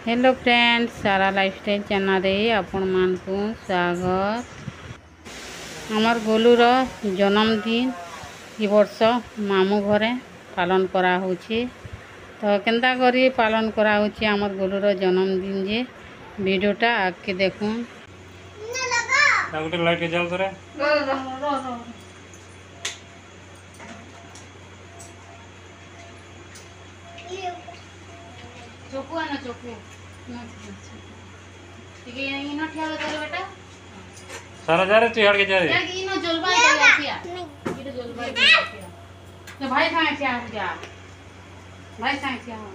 Hello friend ସାରା lifestyle ଚ୍ୟାନେଲ୍ରେ ଆପଣମାନଙ୍କୁ ସ୍ୱାଗତ ଆମର ଗୋଲୁର ଜନ୍ମଦିନ ଏ ବର୍ଷ ମାମୁଁ ଘରେ ପାଳନ କରାହେଉଛି ତ କେନ୍ତା କରି ପାଳନ କରାହେଉଛି ଆମର ଗୋଲୁର ଜନ୍ମଦିନ ଯେ ଭିଡ଼ିଓଟା ଆଗକେ ଦେଖୁନ୍ ચોખ્ખું આનો ચોખ્ખું એનો ઠેલો તારો બેટા સારા જારે તું હળગે જારે એનો જલબાઈ કરે છે એનો જલબાઈ કરે છે તો ભાઈ સામે છે આ જા ભાઈ સામે છે આ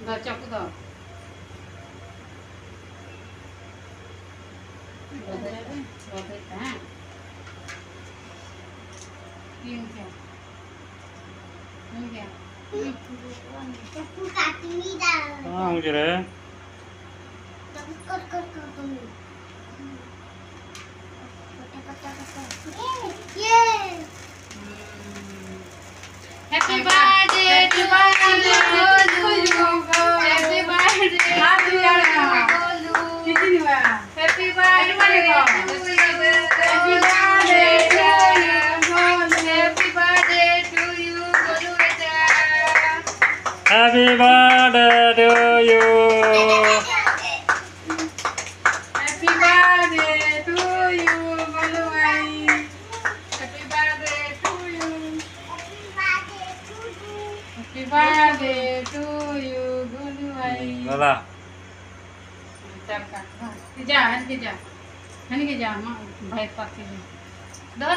દો ચોખ્ખું દો બધે બધે હા 비행기야. 비행기야. 똑같습니다. 아, 홍길래. 똑똑똑똑. Happy birthday to you. Happy birthday जा जा जा भाई पास के धर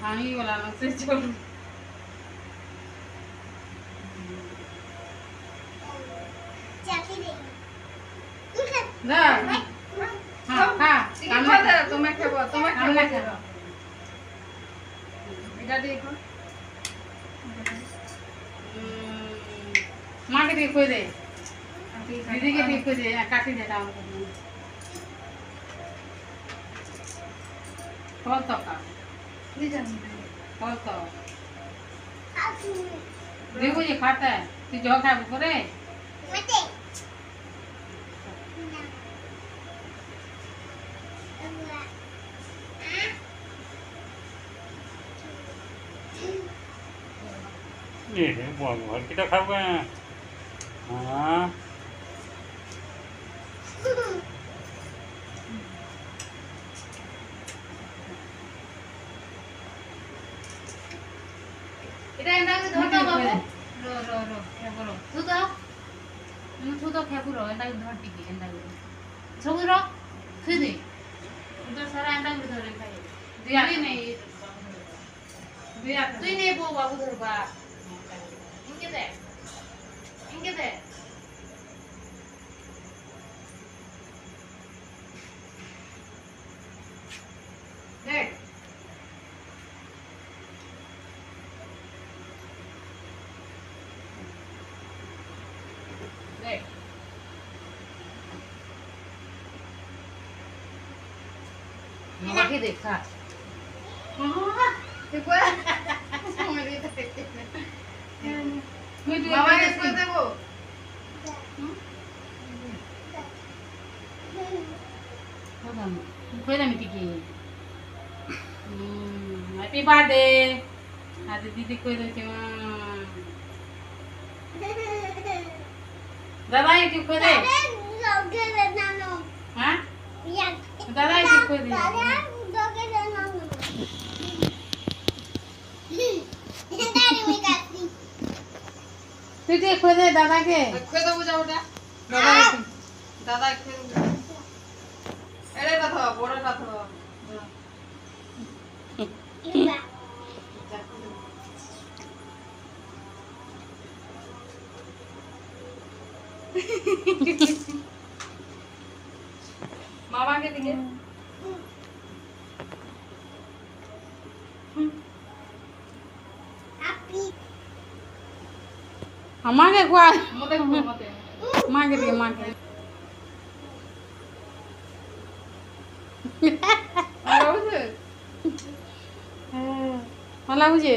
पानी वाला न से छोड़ ना हां हां তুমি খাব তুমি খাব আমরা খাবো এটা দেখো মাকে দিয়ে কই দে দিদিকে দিয়ে কই দে কাটি দে দাম কত টাকা તો દેવુજી ખાતા તું જો ખા કરે ये है बोल बोल कितना खाओगे हाँ 그도 배불러 옛날에 덜뛰기 옛날에 정으로 그니 우리 사람 옛날에 덜을 가요 두야 두이네 두야 두이네 보고 가고 들어봐 인게돼 인게돼 আমাকে দেখা দেখো মামা এসে দেবো কই দামি টিকি হ্যাপি বার্থডে আজ দিদি কই দিচ্ছে দাদা এটি কই দে হ্যাঁ দাদা এটি কই দে তুই দিয়ে কই দে দাদাকে খেয়ে দেবো যাও ওটা দাদা এটি দাদা খেয়ে দেবো এটা কথা বড়টা কথা মামাকে দিকে ಅಮ್ಮಗೆ ಅಮ್ಮಗೆ ಅಮ್ಮಗೆ ಮಲಗುಜೆ